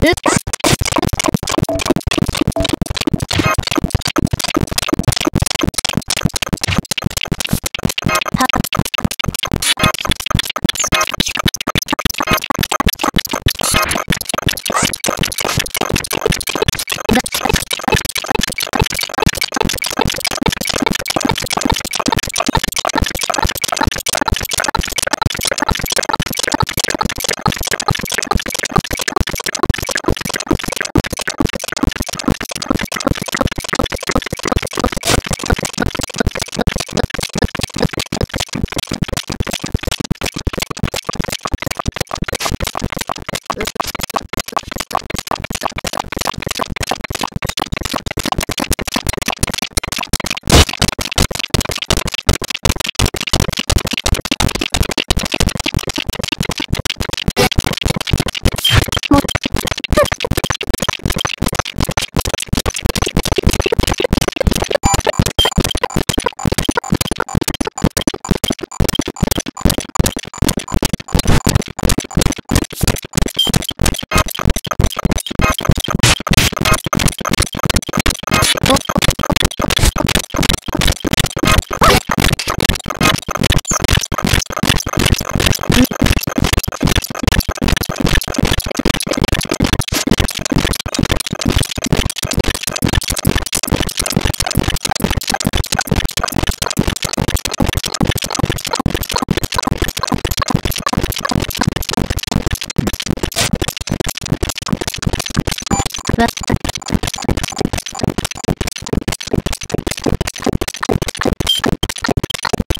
This